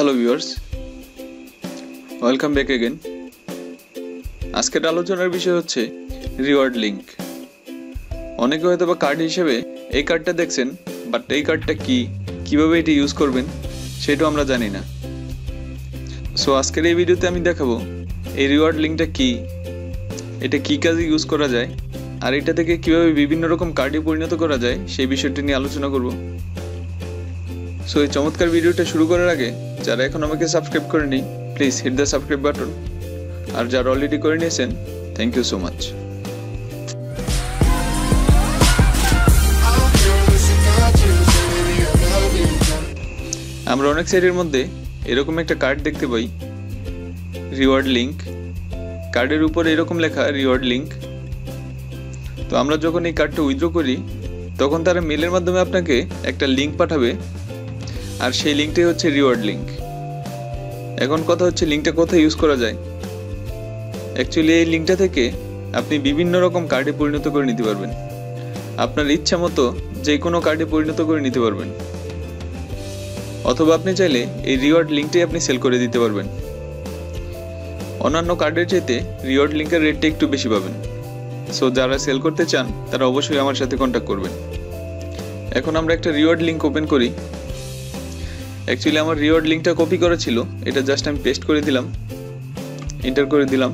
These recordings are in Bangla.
Hello viewers welcome back again আজকের আলোচনার বিষয় হচ্ছে রিওয়ার্ড লিঙ্ক অনেকে হয়তো বা কার্ড হিসেবে এই কার্ডটা দেখছেন বাট এই কার্ডটা কি? কীভাবে এটি ইউজ করবেন? সেটাও আমরা জানি না। সো আজকের এই ভিডিওতে আমি দেখাবো এই রিওয়ার্ড লিঙ্কটা কি? এটা কি কাজে ইউজ করা যায়? আর এটা থেকে কীভাবে বিভিন্ন রকম কার্ডে পরিণত করা যায়? সেই বিষয়টি নিয়ে আলোচনা করব। সো এই চমৎকার ভিডিওটা শুরু করার আগে যারা এখন আমাকে সাবস্ক্রাইব করেনি please hit the subscribe button আর যারা অলরেডি করে নিয়েছেন থ্যাংক ইউ সো মাচ আমরা অনেক সাইটের মধ্যে এরকম একটা কার্ড দেখতে পাই রিওয়ার্ড লিঙ্ক কার্ডের উপর এরকম লেখা রিওয়ার্ড লিঙ্ক তো আমরা যখন এই কার্ডটা উইথড্র করি, তখন তারা মেলের মাধ্যমে আপনাকে একটা লিঙ্ক পাঠাবে আর সেই লিঙ্কটাই হচ্ছে রিওয়ার্ড লিঙ্ক এখন কথা হচ্ছে লিঙ্কটা কোথায় ইউজ করা যায়? অ্যাকচুয়ালি এই লিঙ্কটা থেকে আপনি বিভিন্ন রকম কার্ডে পরিণত করে নিতে পারবেন। আপনার ইচ্ছা মতো যে কোনো কার্ডে পরিণত করে নিতে পারবেন। অথবা আপনি চাইলে এই রিওয়ার্ড লিঙ্কটাই আপনি সেল করে দিতে পারবেন। অন্যান্য কার্ডের চাইতে রিওয়ার্ড লিঙ্কের রেটটা একটু বেশি পাবেন। সো যারা সেল করতে চান, তারা অবশ্যই আমার সাথে কন্ট্যাক্ট করবেন। এখন আমরা একটা রিওয়ার্ড লিঙ্ক ওপেন করি। অ্যাকচুয়ালি আমার রিওয়ার্ড লিঙ্কটা কপি করা ছিল এটা জাস্ট আমি পেস্ট করে দিলাম। এন্টার করে দিলাম।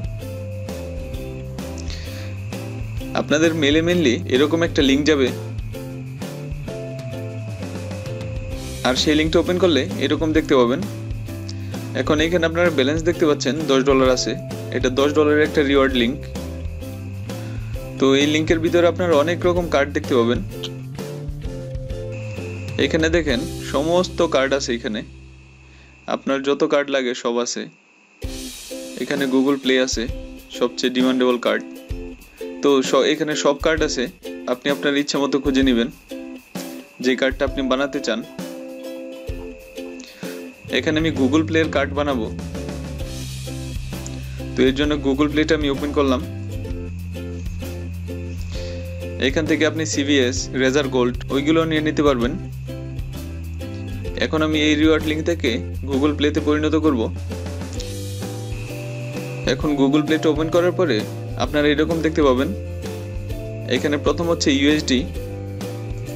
আপনাদের মেলে মেনলি এরকম একটা লিঙ্ক যাবে। আর সেই লিঙ্কটা ওপেন করলে এরকম দেখতে পাবেন। এখন এখানে আপনারা ব্যালেন্স দেখতে পাচ্ছেন, দশ ডলার আছে। এটা দশ ডলারের একটা রিওয়ার্ড লিঙ্ক তো এই লিঙ্কের ভিতরে আপনারা অনেক রকম কার্ড দেখতে পাবেন। এখানে দেখেন, সমস্ত কার্ড আছে এখানে। আপনার যত কার্ড লাগে সব আছে। এখানে গুগল প্লে আছে, সবচেয়ে ডিমান্ডেবল কার্ড তো এখানে সব কার্ড আছে, আপনি আপনার ইচ্ছা মতো খুঁজে নেবেন। যে কার্ডটা আপনি বানাতে চান। এখানে আমি গুগল প্লের কার্ড বানাবো। তো এর জন্য গুগল প্লেটা আমি ওপেন করলাম। এখান থেকে আপনি সিভিএস রেজার গোল্ড ওইগুলো নিয়ে নিতে পারবেন। এখন আমি এই রিওয়ার্ড লিঙ্ক থেকে গুগল প্লেতে পরিণত করব। এখন গুগল প্লেটা ওপেন করার পরে আপনারা এরকম দেখতে পাবেন। এখানে প্রথম হচ্ছে ইউএসডি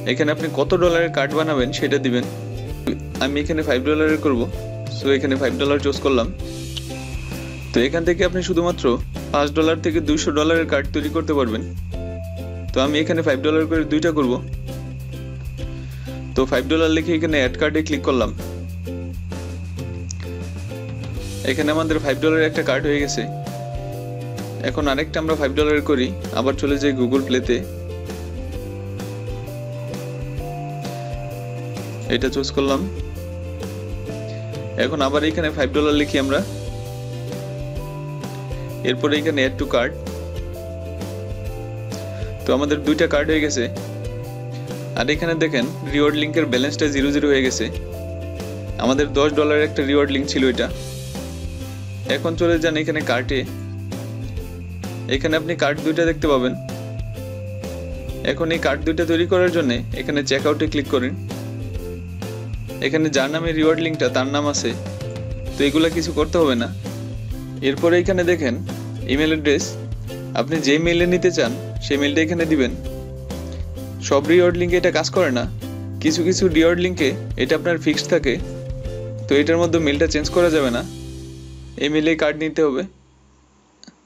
এখানে আপনি কত ডলারের কার্ড বানাবেন সেটা দিবেন। আমি এখানে ফাইভ ডলারের করব। সো এখানে ফাইভ ডলার চুজ করলাম। তো, এখান থেকে আপনি শুধুমাত্র পাঁচ ডলার থেকে দুইশো ডলারের কার্ড তৈরি করতে পারবেন। তো, আমি এখানে ফাইভ ডলার করে দুইটা করব। তো ফাইভ ডলার লিখে এখানে অ্যাড কার্ডে ক্লিক করলাম। এখানে আমাদের ফাইভ ডলারের একটা কার্ড হয়ে গেছে। এখন আরেকটা আমরা ফাইভ ডলারের করি, আবার চলে যাই গুগল প্লেতে এটা চুজ করলাম। এখন আবার এখানে ফাইভ ডলার লিখি আমরা। এরপরে এখানে অ্যাড টু কার্ড তো আমাদের দুইটা কার্ড হয়ে গেছে। আর এখানে দেখেন রিওয়ার্ড লিঙ্কের ব্যালেন্সটা জিরো জিরো হয়ে গেছে। আমাদের দশ ডলারের একটা রিওয়ার্ড লিঙ্ক ছিল এটা। এখন চলে যান এখানে কার্টে এখানে আপনি কার্ড দুইটা দেখতে পাবেন। এখন এই কার্ড দুইটা তৈরি করার জন্য এখানে চেক আউটে ক্লিক করেন। এখানে যার নামে রিওয়ার্ড লিঙ্কটা তার নাম আছে। তো এগুলা কিছু করতে হবে না। এরপরে এখানে দেখেন ইমেল অ্যাড্রেস আপনি যে মেলে নিতে চান, সেই মেলটা এখানে দিবেন। সব রিওয়ার্ড লিঙ্কে এটা কাজ করে না। কিছু কিছু রিওয়ার্ড লিঙ্কে এটা আপনার ফিক্সড থাকে। তো এটার মধ্যে মেলটা চেঞ্জ করা যাবে না। এই মেলে কার্ড নিতে হবে।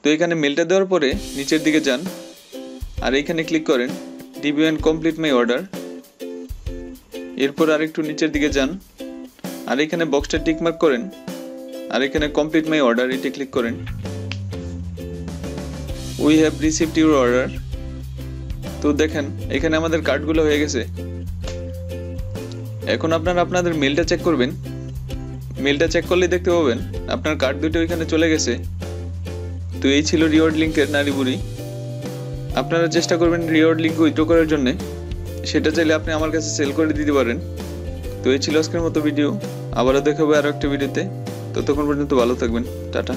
তো এখানে মেলটা দেওয়ার পরে নিচের দিকে যান। আর এইখানে ক্লিক করেন DB and complete my order এরপর আরেকটু নিচের দিকে যান। আর এখানে বক্সটা টিকমার্ক করেন। আর এখানে কমপ্লিট মাই অর্ডার এটি ক্লিক করেন। We have received your order তো দেখেন, এখানে আমাদের কার্ডগুলো হয়ে গেছে। এখন আপনারা আপনাদের মেলটা চেক করবেন। মেলটা চেক করলেই দেখতে পাবেন, আপনার কার্ড দুটো ওইখানে চলে গেছে। তো এই ছিল রিওয়ার্ড লিঙ্কের নারীবুড়ি আপনারা চেষ্টা করবেন রিওয়ার্ড লিঙ্ক উইথড্র করার জন্য। সেটা চাইলে আপনি আমার কাছে সেল করে দিতে পারেন। তো এই ছিল আজকের মতো ভিডিও আবারও দেখাবো আরও একটা ভিডিওতে ততক্ষণ পর্যন্ত ভালো থাকবেন। টাটা।